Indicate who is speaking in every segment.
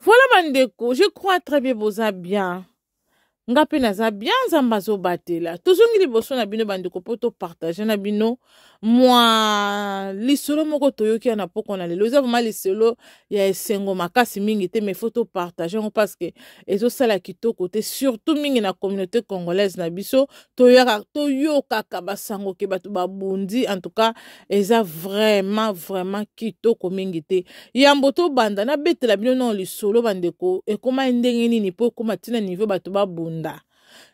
Speaker 1: Voilà bandeko, je crois très bien boza bien. Nga pe naza bien nzambe azobatela. Tozongi liboso na bino bandeko po to partager na bino mwa lisolo moko toyoki ya na poko na lelo. Eza vraiment lisolo ya esengo makasi mingi te mais faut to partager ngo parce que ezosala kitoko te surtout mingi na communauté congolaise na biso toyaka toyokaka basango ke bato babundi en tout cas eza vraiment vraiment kitoko mingi te yambo tobanda nabetela bino nao lisolo bandeko ekomai ndenge nini mpo ekoma ntina nivo bato babunda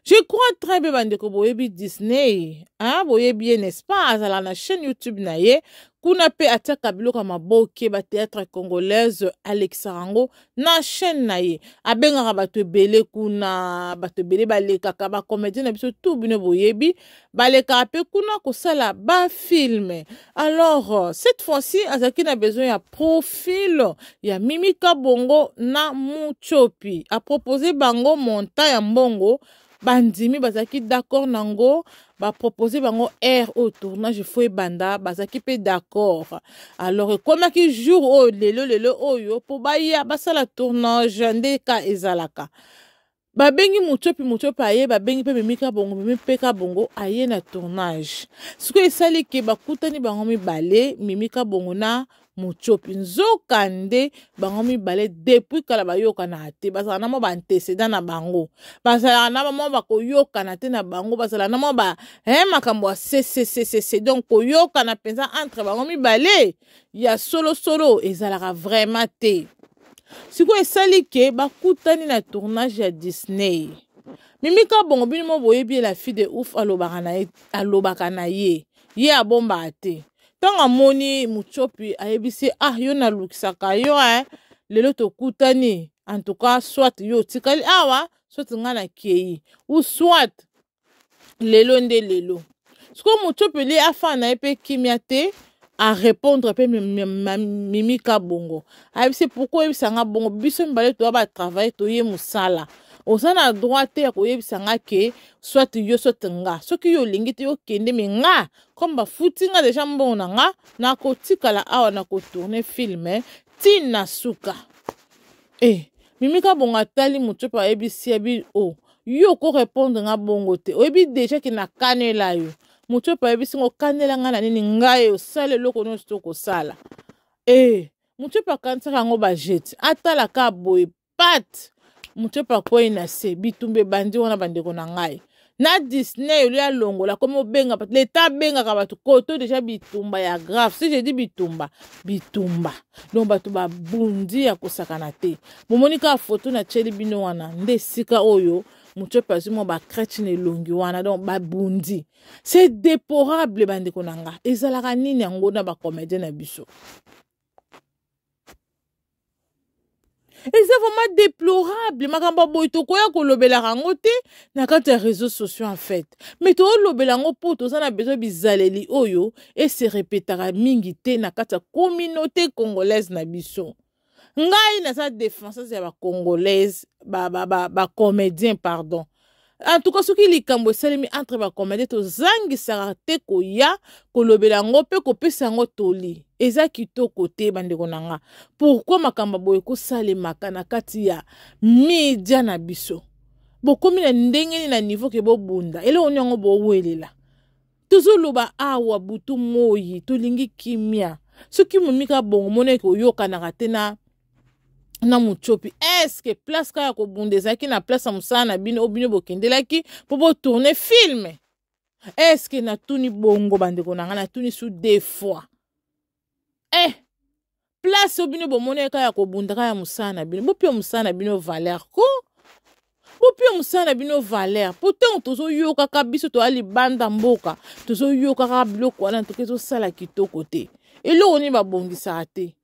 Speaker 1: je crois très bien bandeko boyebi disney hein, boyebi ye n'est-ce pas azala na chaîne youtube na ye kuna mpe atiaka biloko ya maboke bateatre congolaise alekisaka yango na chaîne na ye abengaka bato ebele kuna bato ebele balekaka bacomédien na biso tu bino boyebi balekaka mpe kuna kosala bafilme alors euh, cette fois-ci azalaki na besoin ya profil ya mimika bongo na muchopi apropose bango monta ya mbongo bandimi bazalaki d'accord nango bapropose bango aire oyo tournage fo ebanda bazalaki mpe d'accord alors ekomaki jour oyo lelo lelo oyo mpo baya basala tournage nde ka ezalaka babengi mutiopi mutiopi aye babengi mpe mimi kabongo mimi mpe kabongo aye na tournage sikoyo esali ke bakutani bango mibale mimi kabongo na motiopi nzoka nde bango mibale depuis kala bayokanaka te bazalaka na mwa baantecedent na bango bazalaka na bamwa bakoyokana te na bango bazalaka na mwa ba eh, makambo ya ccccc donc koyokana mpenza entre bango mibale ya solosolo ezalaka vraiment te sikoyo esali ke bakutani na tournage ya disney mimi kabongo bino mo boyebi ye la fille de ouf alobaka na ye alobaka na ye ye abombaka te ntango amoni mutsopi ayebisi ah yo nalukisaka yo eh. lelo tokutani en tout cas soit yo otikali awa soit ngai nakei ou soit lelo nde lelo sikoyo moto mpe le afana na ye mpe kimia te arépondre mpe mimi ka bongo ayebisi pourkui oyebisa nga bongo biso mibale toya batravaille toye mosala oza na droit te ya koyebisa nga ke soit yo soit nga soki yo olingi te okende me nga comme bafuti nga deja mbongo na nga nakotikala awa na kotourne filme ti na suka e eh, mimi kabongo atali moto mpe ayebisi ya bi o oh, yo okorepondre nga bongo te oyebi deja ke nakanela yo moto mpe ayebisi nga okanela nga na nini ngai osala eloko nyonso tokosala e eh, moto mpe akanisaka yango bajeti atala ka boye pat moto epakwei na se bitumba ebandi wana bandeko na ngai na disney olio alongola komi obenga bato leta abengaka bato koto deja bitumba ya grave si je dis bitumba bitumba donc bato babundi ya kosakana te bomoni kaka foto natyeli bino wana nde esika oyo moto mpe azwi mwa bacrèche na elongi wana donc babundi c'est déporable bandeko na nga ezalaka nini yango na bacomédien na biso eza vraiment déplorable makambo ya boye tokoya kolobelaka yango te na kati ya réseau sociaux en fait mais toolobela yango mpo toza na besoin bizaleli oyo ese repetaka mingi te na kati ya communauté congolaise na biso ngai naza défenseuse ya bacongolaise bacomédien ba, ba, ba pardon en tout cas soki likambo esalemi entre bakomede tozangisaka te koya kolobela yango mpe kopesa yango toli eza kitoko te bandeko na nga pourkui makambo boye kosalemaka na kati ya media na biso bokomi na ndenge nini na niveau ke bobunda eloko nini yango bowelela tozoloba awa butu moi tolingi kimia soki momika bongo moneke oyokanaka te na na mutiopi eske place kaka ya kobunda ezalaki na place ya mosala na bino oyo bino bokendelaki mpo botourne filme eske natuni bongo bandeko na ngai natuni su de fois eh place oyo bino bomonaki kaka ya kobunda kaka ya mosala na bino bopia mosala na bino valeur ko bopia mosala na bino valeur mpo ntango tozoyokaka biso toya libanda mboka tozoyokaka biloko wana toke ezosala kitoko te eloko nini babongisaka te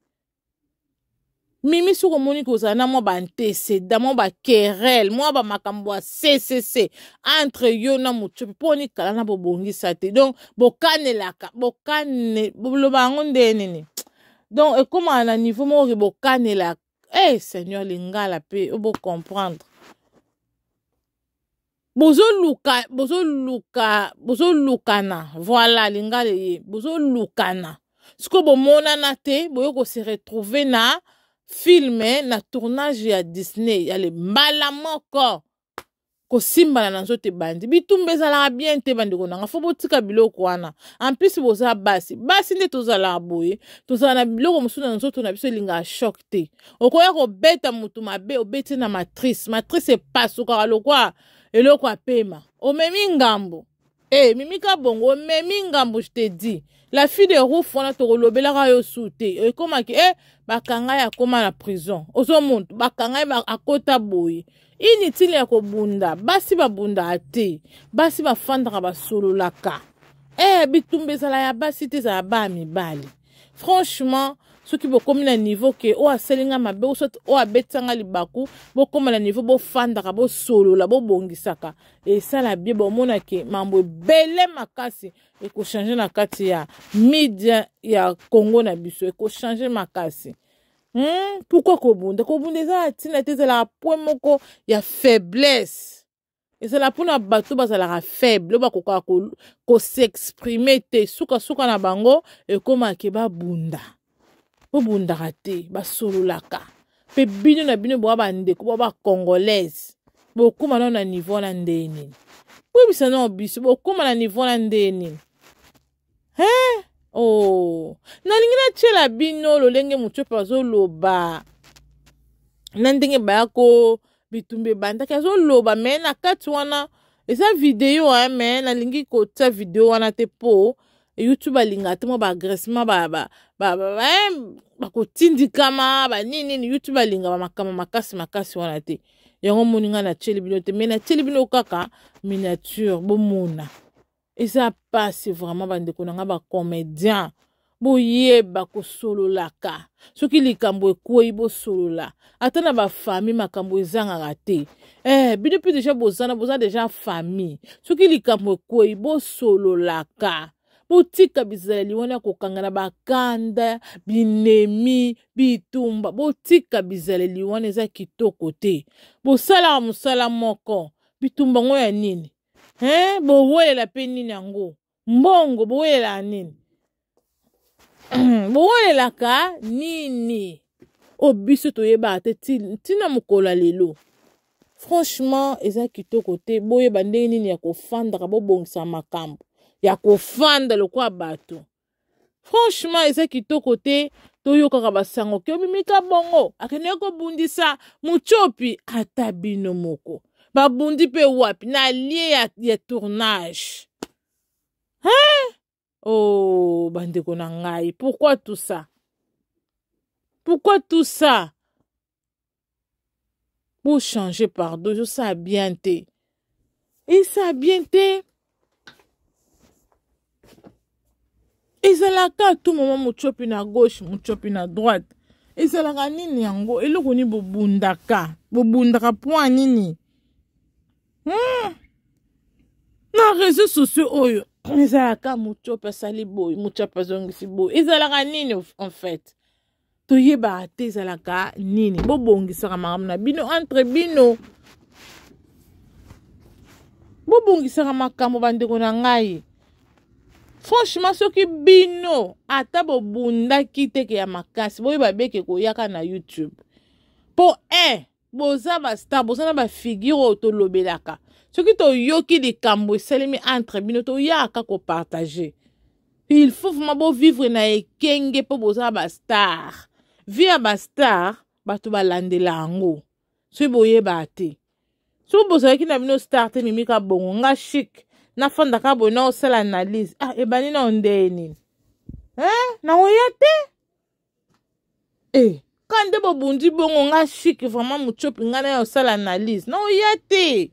Speaker 1: mimi soki omoni kozala na mwa baanteceda mwa bakerel mwa bamakambo ya ccc entre yo na motsopi mpo onikala na bobongisa te donc bokanelaka bokane boloba yango nde nini donc ekomaka na niveau moko ke bokanelaka e eh, hey, seigneur lingala mpe obocomprendre bozoluka bozoluka bozolukana voilà lingala eye bozolukana sikoyo bomonana te boye kose retrouve na filme na tournage ya disney yale mbala moko kosimbana na nzoto ebandi bitumba ezalaka bien te bandeko nanga fo botika biloko wana en plus boza basi basi nde tozalaka boye tozala na biloko mosusu na nzoto na biso elingaka shok te okoya kobeta motu mabe obeti na matrice matrice epasukaka lokwa eloko apema omemi ngambo e mimi kabongo omemi ngambo je te dis la fille de rouf wana tokolobelaka yo su te ekomaki e eh, bakanga ye akóma na prison ozomona bakanga ye akota boye inutile ya kobunda basi babundaka te basi bafandaka basololaka e bitumba ezala ya basi te ezala baa mibali franchement soki bokomi na niveau ke oyo asali ngai mabe oso oyo abetisa ngai libaku bokóma na niveau bofandaka bosolola bobongisaka esala bie bomona ke mambo ebele makasi ekochange na kati ya media ya congo na biso ekochange makasi hmm? pourkui kobunda kobunda eza na ntina te ezalaka point moko ya faiblesse ezala mpona bato bazalaka faible oyo bakokaka kosexprime ko te sukasuka na bango ekomake babunda bobundaka te basololaka mpe bino na bino boa bandeko boa bacongolaise bokóma nao na niveau wana ndenge nini boyebisa nao biso bokóma na niveau wana ndenge nini Hein? Oh, nalingi natyela bino lolenge motu mpe azoloba na ndenge baya ko bitumba ebandaki azoloba me na kati wana eza video hein, me nalingi kotya video wana te mpo youtube alingaka te mwa baagressement bakotindikama baninini youtube alingaka makambo makasi makasi wana te yango omoni ngai natyeli bino te me natyeli bino kaka miniature bomona eza pasi vraiment bandeko na nga bacomedien boyeba kosololaka soki likambo ekwei bosolola ata na bafami makambo ezangaka te eh, bino mpe deja bozana boza deja famille soki likambo ekwei bosololaka botika bizaleli wana ya kokanga na bakanda binemi bitumba botika bizaleli wana eza kitoko te bosalaka mosala moko bitumba ngo ya nini eh, bowelela mpe nini yango mbongo bowelelaka nini bowelelaka nini oyo biso toyebaka te ntina mokolo ya lelo franchement eza kitoko te boyeba ndenge nini ya kofandaka bobongisa makambo ya kofanda lokola bato franchement eza kitoko te toyokaka basango ke omimika bongo akendeki kobundisa mocopi ata bino moko babundi mpe wapi na lie ya, ya tournage hein? o oh, bandeko na ngai pourquoi tout ça pourquoi tout ça Pour changer, pardon, je ça bien te. Et ça bien te. ezalaka à tout moment mocopi na gauche mocopi na droite ezalaka nini yango eloko nini bobundaka bobundaka point nini hmm. na réseau sociaux oyo ezalaka mocopi asali boye mocopi azongisi boye ezalaka nini en fait toyebaka te ezalaka nini bobongisaka makambo na bino entre bino bobongisaka makambo bandeko na ngai franchement soki bino ata bobundaki teke ya makasi boyeba beke koyaka na youtube mpo e eh, boza bastar boza na bafigure oyo tolobelaka soki toyoki likambo esalemi entre bino toyaka kopartage il faut vraimen bovivre na ekenge mpo boza bastar vi ya bastar bato balandela yango soki boyeba te soki bozalaki na bino star te mimi kabongo nga chic nafandaka boye naosala analyse ah ebandi nao ndeye nini eh naoya te eh. ka nde bobundi bongo nga chic vraiment mutiopi nga naye osala analyse na oya te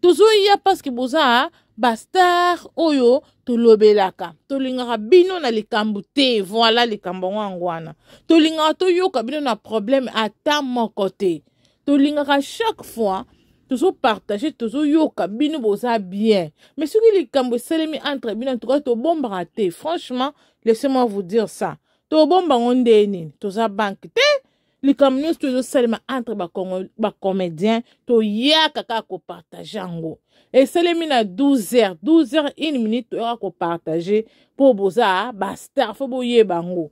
Speaker 1: tozoya parceke boza bastar oyo tolobelaka tolingaka bino na likambo te voila likambo yango yango wana tolingaka toyoka bino na problème ata moko te tolingaka chaque fois tozopartage tozoyoka bino boza bien mais soki likambo esalemi entre bino en tout cas tobombaka te franchement laissez moi vous dire ça tobomba ngo nde nini toza banke te likambo nyonso to ezosalema entre bacomédien toyaka kaka kopartage yango esalemi na 12 heures 12 heures une minute toyaka kopartage mpo boza bastar fo boyeba yango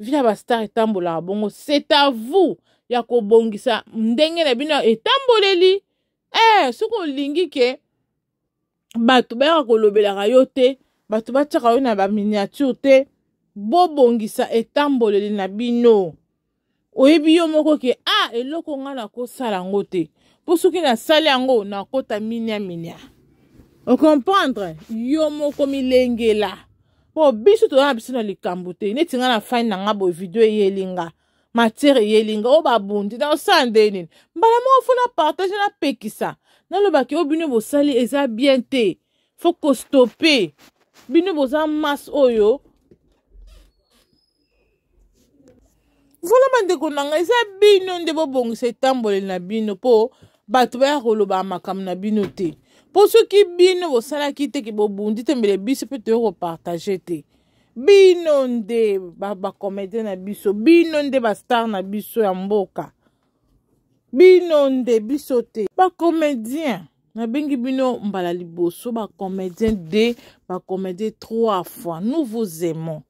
Speaker 1: vi ya bastar etambolaka bongo c'est à vous ya kobongisa ndenge na bino etamboleli eh soki olingi ke bato bayaka kolobelaka yo te bato batyaka yo na baminiature te bobongisa etamboleli na bino oyebi yo moko ke a ah, eloko ngai nakosala yango te mpo soki nasali yango nakota minia minia okomprendre yo moko milengela mpo biso toza na biso na likambo te neti ngai na fani na ngai boye video eyeli ngai matière eyeli nga oyo babundi na osala nde nini mbala moko fo na partage napekisa nalobaki oyo bino bosali eza bien te fo kostope bino boza masse oyo vola bandeko na ngai eza bino nde bobongisa etamboleli na bino mpo bato baya koloba makambo na bino te mpo soki bino bosalaki te ke bobundi te mbele biso mpe toyei kopartage te bino nde bakomedien na biso bino nde bastar na biso ya mboka bino nde biso te bakomedien nabengi bino mbala liboso bakomedien de bakomedien trois fois nous vous aimons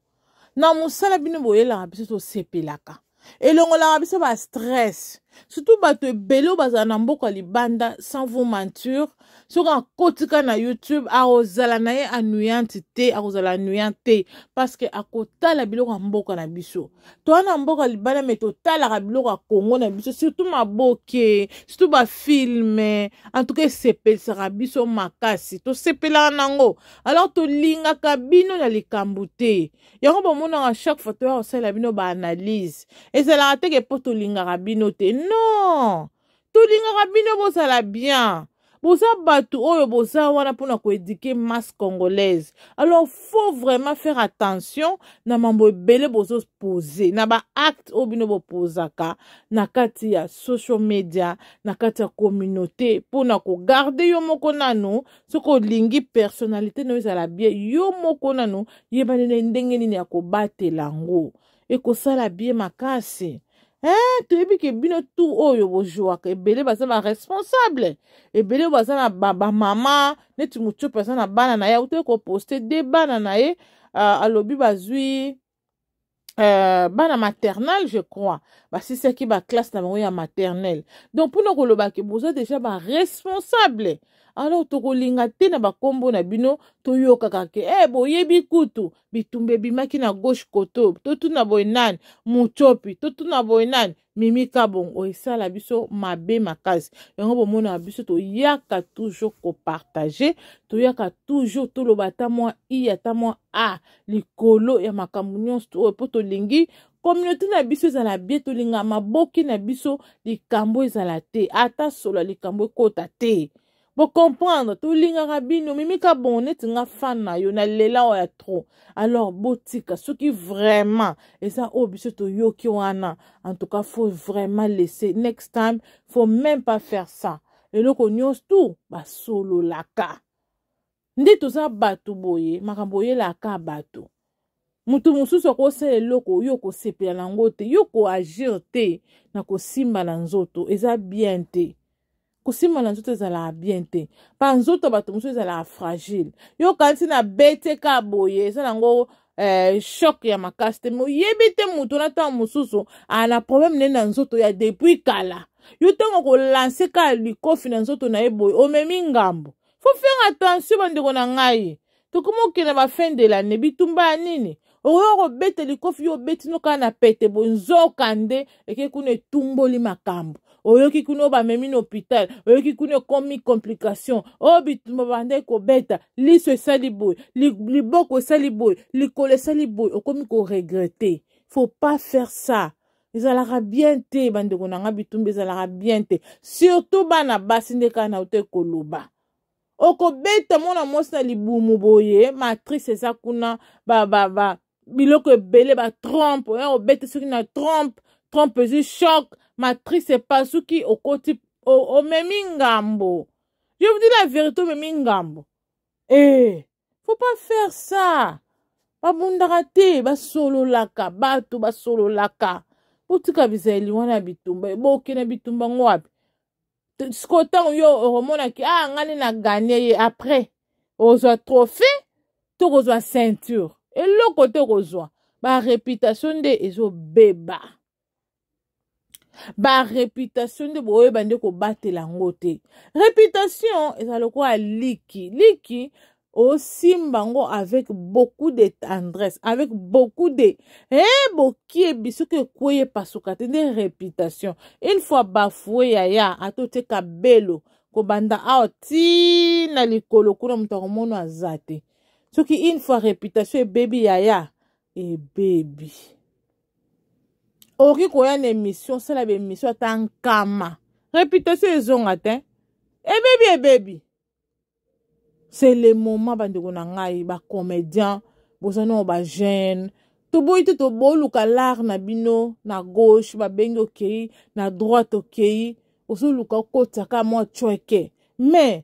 Speaker 1: na mosala bino boyelaka biso tosepelaka elongolaka biso ba stress surtout bato ebele oyo bazala na mboka ya libanda sans vous menture soki akotika na youtube akozala na ye anuyante te akozala anuyant te parce que akotala biloko ya mboka na biso toa na mboka libanda me totalaka biloko ya kongo na biso surtout maboke surtout bafilme antuka esepelisaka biso makasi tosepelaka nango alors tolingaka bino na likambo te yango bomonaka chaque fois toya kosalela bino baanalyse ezalaka teke mpo tolingaka bino te non tolingaka bino bozala bien boza bato oyo boza wana mpona koedike masse congolaise alors faut vraiment faire attention na mambo ebele bozopose na baacte oyo bino bopozaka na kati ya social media na kati ya communauté mpona kogarde yo moko nano soki olingi personnalité na yo ezala bien yo moko nano yebani na ndenge nini ya kobatela yango ekosala bien makasi eh, toyebi ke bino tu oyo bojouaka ebele baza baresponsable ebele oyo baza na bamama neti motiope aza na bana na ye autai koposte de bana na ye uh, alobi bazwi euh, bana maternelle je crois basilisaki baklasse na bango ya maternelle donc mpona koloba ke boza deja baresponsable alors tokolinga te na bakombo na bino toyokaka ke e eh, boyebi kutu bitumba ebimaki na gauche koto totuna boye nani mucopi totuna boye nani mimi kabongo esala biso mabe makasi yango bomonaka biso toyaka toujours kopartage toyaka toujours toloba ata mwa i ata mwa a likolo ya makambo nyonso oyo mpo tolingi kominauté na biso ezala bie tolinga maboke na biso likambo ezala te ata solo ya likambo ekota te bocomprendre tolingaka bino mimi kabongo neti nga fan na yo nalela oyo ya trop alors botika soki vraiment eza oyo biso toyoki wana en tout cas faut vraiment laisser next time faut même pas faire ça eloko nyonso tu basololaka nde toza bato boye makambo oyelaka bato moto mosusu akosala eloko yo okosepela na yango te yo koagir te na kosimba na nzoto eza bien te kosimba na nzoto ezalaka bien te mpa nzoto bato mosusu ezalaka fragile yo okanisi na bete ka boye eza nango eh, shok ya makasi te me oyebi te moto na ntango mosusu aa na problème nene na nzoto ya depuis kala yo ntango kolanse ka likofi na nzoto na ye boye omemi ngambo faut faire attention bandeko na ngai tokomi okende na bafin de lane bitumba ya nini okoki kobeta likofi yo obeti no kaka na pete boye nzoka nde eke kuna etumboli makambo oyoki kuna bamemi na hôpital oyoki kuna ekomi complication oyo oh, bitumba banda ekobeta liso esali boye liboko esali boye likolo esali boye okomi koregrete faut pas faire ça ezalaka bien te bandeko na nga bitumba ezalaka bien te surtout bana basi nde kaka na uta ekoloba okobeta mwana mwasi na libumu boye matrice eza kuna ba, ba, ba, biloko ebele batrompe oya obeta soki na trompe trompe ezwi choc matrice epasuki okoti omemi ngambo je vous dis la vérité omemi ngambo ee eh. faut pas faire ça babundaka te basololaka bato basololaka botika bizaleli wana ya bitumba eboke na bitumba ngo wapi sikoyo ntango yo okomonaki a ah, ngai nde na gagne ye après okozwa trophée to kozwa ceinture eloko te okozwa bareputation nde ezobeba bareputation nde boyeba nde kobatela yango te reputation eza lokola liki liki osimba yango avec beaucoup de tendresse avec beaucoup de e eh, bokebi soki ekwei epasuka te nde reputation une fois bafoue yaya ata otie kabelo kobanda awa ti na likolo kuna moto akomono aza te soki une fois reputation ebebi yaya ebebi okoki koya na émission osala baémission ata nkama réputation ezonga te ebebi ebebi c'est le moment bandeko na ngai bacomédien boza nao bajeune toboyi te toboluka lare na bino na gauche babengi okei na droite okei ozoluka okotaka mwa cweke mais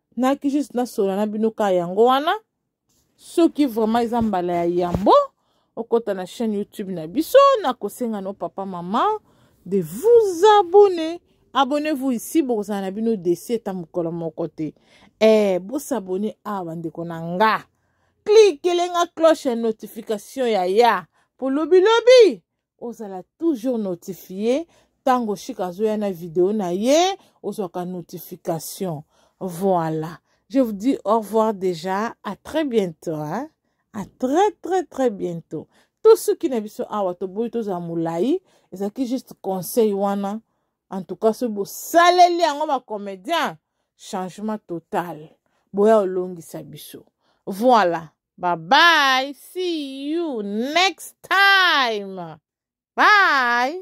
Speaker 1: naki juste nasola na bino ka yango wana soki vraiment eza mbala ya yambo okota na chaîne youtube na biso nakosenga no papa mama de vous abonner abonnez-vous ici bokozala na bino desi ata mokolo moko te eh, bosabone awa bandeko na nga klikelenga cloche ya notification ya ya po lobilobi ozala toujours notifie ntango shika azoya na video na ye ozwaka notification voilà je vous dis au revoir déjà à très bientôt hein? à très très très bientôt to suki na biso awa toboyi tozala molai ezalaki juste conseil wana en tout cas soki bosaleli yango bacomédien changement total boya olongisa biso voilà babai see you next time bye